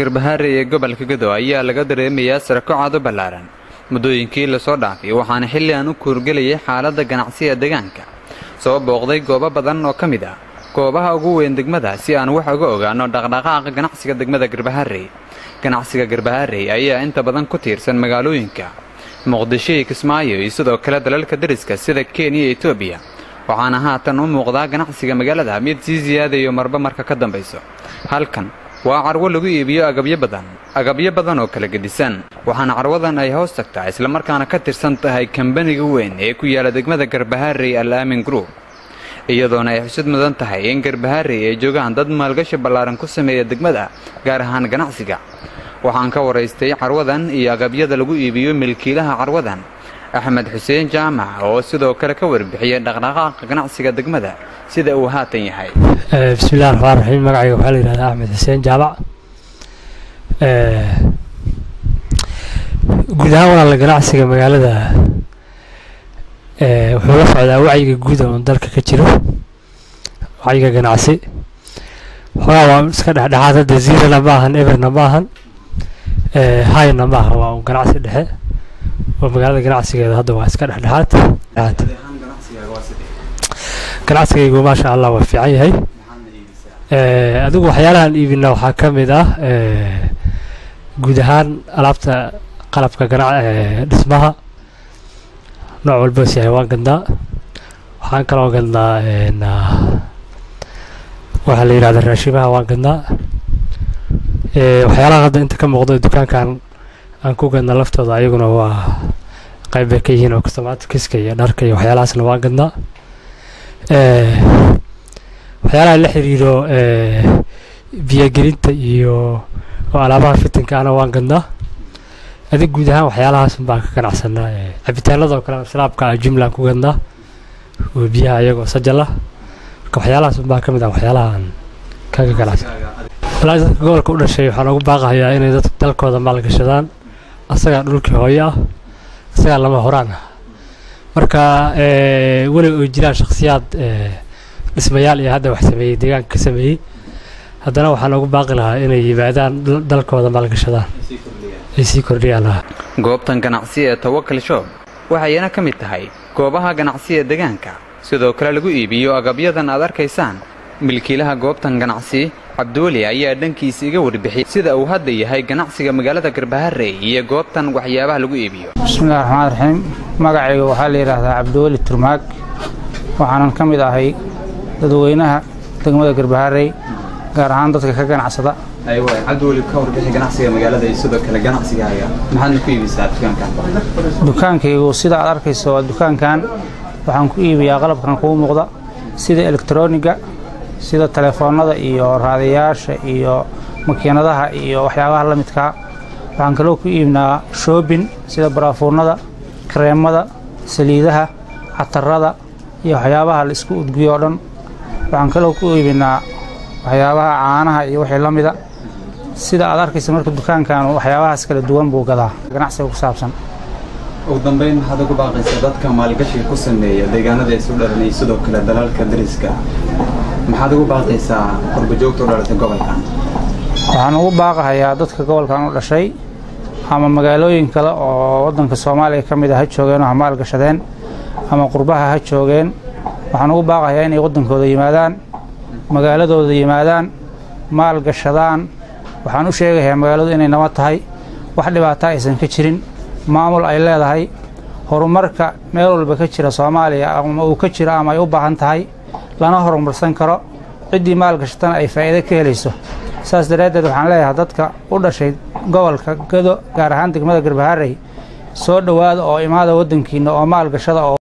garbahaare ee gobolka gado ayaa laga dareemayaa sarakocaad u ballaaran. Muddooyinkii la soo dhaafay waxaana xilli aan u kuurgelayay xaaladda ganacsiga deegaanka. Soo booqday goobo badan oo ka mid ah goobaha ugu weyn degmada si aan wax uga ogaanno dhaqdhaqaaqa ganacsiga degmada garbaharey ganacsiga garbaharey ayaa inta badan ku tiirsan magaalooyinka. Muqdisho iyo kismaayo iyo sidoo kale dalalka dariska sida kenya iyo etoobiya waxaana haatan u muuqdaa ganacsiga magaalada mid sii siyaadayo marba marka ka dambayso. Halkan waa carwo lagu iibiyo agabyo badan agabyo badan oo kala gedisan. Waxaana carwadan ay hoos tagtaa islamarkaana ka tirsan tahay kambaniga weyn ee ku yaalla degmada garbaharey al aamin group. Iyadoona ay xusud mudan tahay in garbaharey ay joogaan dad maalgashi ballaaran ku sameeya degmada gaar ahaan ganacsiga. Waxaan ka waraystay carwadan iyo agabyada lagu iibiyo milkiilaha carwadan axmed xuseen jaamac oo sidoo kale ka warbixiyay dhaqdhaqaaqa ganacsiga degmada sida uu haatan yahay. Bismillahi raxmaan raxiim. Magacayga waxaa la yidhahdaa axmed xuseen jaamac guud ahaan walaala ganacsiga magaalada. Wuxuu la socdaa wacyiga guud oo dalka ka jiro. Wacyiga ganacsi. Xogaa waa iska dhexdhexaad hadda ziirana ma ahan everna ma ahan hayna ma aha waa un ganacsi dhexe. Oo magaalada ganacsigeeda hadda waa iska dhexdhexaad ganacsigaygu maasha allah waa fiican yahay. Adigu waxyaalahan iibina waxaa ka mid ah guud ahaan alaabta qalabka dhismaha nooc walboos yahay waan gadnaa waxaan kaloo gadnaa waxaa la yidhahda raashimaha waan gadnaa waxyaalahan hadda inta ka muuqdo dukaankan aan ku gadna laftooda ayaguna waa qayb bay ka yihiin oo costomatikiska iyo dharka iyo waxyaalahaasna waan gadnaa waxyaalaha la xiriiro biyogelinta iyo alaabaha fitinka ana waan gadnaa adig guud ahaan waxyaalahaas baan ka ganacsanaa cabitaanadoo kale islaabka jumlaan ku gadnaa oo biyaha iyagoo sajal ah marka waxyaalahaas baa ka mid ah waxyaalaha aan kaga ganacsan walaahi dadka gobolka u dhashay waxaan ugu baaqahayaa inay dadka dalkooda maalgashadaan asagaa dhulkii hooyo ah asagaa lama horaan ah marka weli oo jiraan shakhsiyaad dhismayaal iyo hadda wax sameeyey deegaanka ka sameeyey haddana waxaan ugu baaqi lahaa inay yimaadaan dalkooda maalgashadaan ay sii kordhiyaan. Goobtan ganacsi ee tawakal shoob waxayna ka mid tahay goobaha ganacsiga deegaanka. Sidoo kale lagu iibiyo agabyadan aad arkaysaan milkiilaha goobtan ganacsi cabdiweli ayaa dhankiisa iga warbixiyay sida uu hadda yahay ganacsiga magaalada garbaharey iyo goobtan waxyaabaha lagu iibiyo. Bismillahi raxmaan raxiim magacayga waxaa la yidhaahdaa cabdiweli turmaag. Waxaanan ka mid ahay dadweynaha degmada garbaharey gaar ahaan dadka ka ganacsada. Dukaankaygu sida aad arkayso waa dukaankan. Waxaan ku iibiyaa qalabkan kuu muuqda sida elektroniga sida telefoonnada iyo raadayaasha iyo makiinadaha iyo waxyaabaha la midkaa waxaan kaloo ku iibnaa shoobin sida baraafuurnada kareemada saliidaha catarada iyo waxyaabaha la isku udgiyo o dhan. Waxaan kaloo ku iibinaa waxyaabaha caanaha iyo wixii la mida. Sida aad arkaysa marka dukaankan waxyaabahaas kala duwan buu gadaa ganacsiga ku saabsan ugu dambeyn maxaad ugu baaqaysaa dadka maalgashiga ku sameeya deegaanada isu dharanay sidoo kale dalalka dariska. Maxaad ugu baaqaysaa qurbajoogta u dhalatay gobolkan waxaan ugu baaqahayaa dadka gobolkan u dhashay ama magaalooyin kale oo waddanka soomaaliya ka mid a ha joogeen oo ha maalgashadeen ama qurbaha ha joogeen. Waxaan ugu baaqayaa inay waddankooda yimaadaan magaaladooda yimaadaan maalgashadaan waxaan u sheegayaa magaaladu inay nabad tahay wax dhibaata aysan ka jirin maamul ay leedahay. Horumarka meel walba ka jira soomaaliya ama uu ka jiro ama ay u baahan tahay lana horumarsan karo. Ciddii maalgashatana ay faa'iido ka helayso. Saas daraaddeed waxaan leeyahay dadka u dhashay gobolka gado gaar ahaan degmada garbaharey soo dhowaada oo imaada waddankiinna oo maalgashada oo